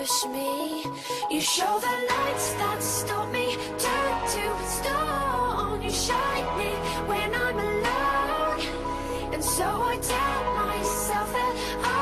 push me. You show the lights that stop me, turn to stone. You shine me when I'm alone, and so I tell myself that I.